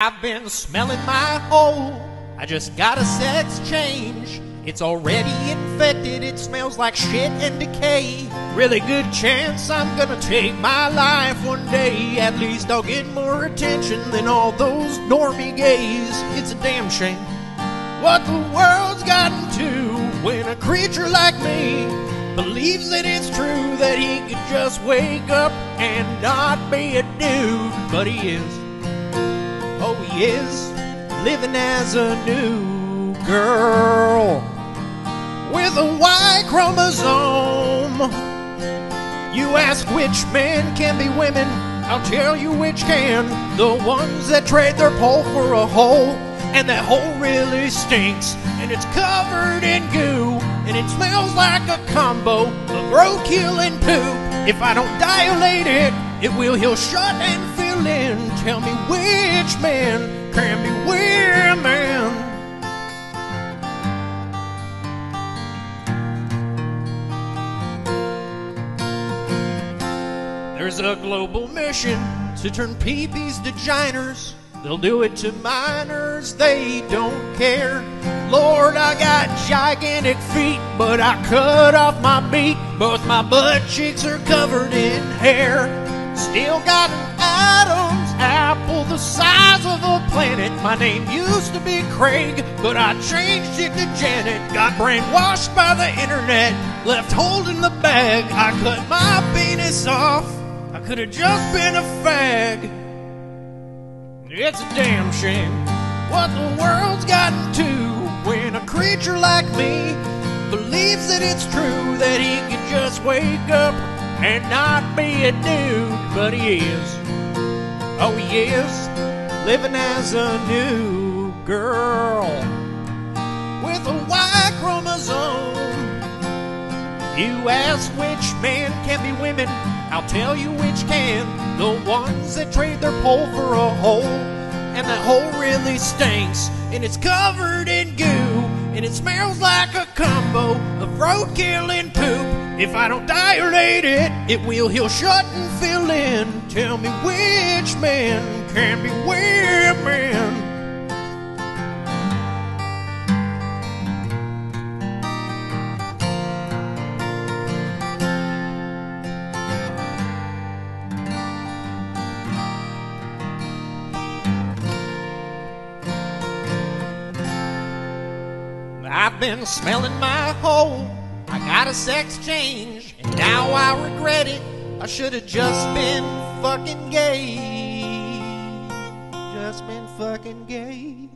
I've been smelling my hole. I just got a sex change. It's already infected. It smells like shit and decay. Really good chance I'm gonna take my life one day. At least I'll get more attention than all those normie gays. It's a damn shame what the world's gotten to when a creature like me believes that it's true that he could just wake up and not be a dude, but he is. Oh, he is living as a new girl with a Y chromosome. You ask which men can be women, I'll tell you which can. The ones that trade their pole for a hole, and that hole really stinks, and it's covered in goo, and it smells like a combo of roadkill and poop. If I don't dilate it, it will heal shut and in. Tell me which man can be women. There's a global mission to turn peepees to giners. They'll do it to minors, they don't care. Lord, I got gigantic feet, but I cut off my beak. Both my butt cheeks are covered in hair. Still got Adam's apple the size of a planet. My name used to be Craig, but I changed it to Janet. Got brainwashed by the internet, left holding the bag. I cut my penis off. I could have just been a fag. It's a damn shame what the world's gotten to when a creature like me believes that it's true that he could just wake up and not be a dude, but he is. Oh, yes, living as a new girl with a Y chromosome. You ask which man can be women, I'll tell you which can. The ones that trade their pole for a hole, and that hole really stinks, and it's covered in goo, and it smells like a combo of roadkill and poop. If I don't dilate it, it will heal shut and fill in. Tell me which man can be women. I've been smelling my hole. I got a sex change, and now I regret it. I should have just been fucking gay. Just been fucking gay.